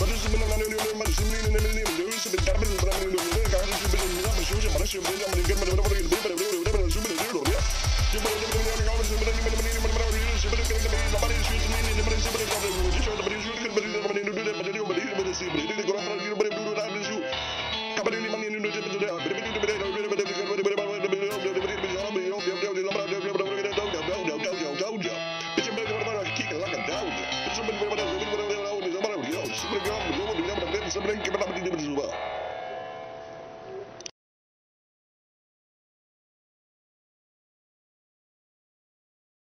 But this is been a lot of money, Somebody give it up and as well.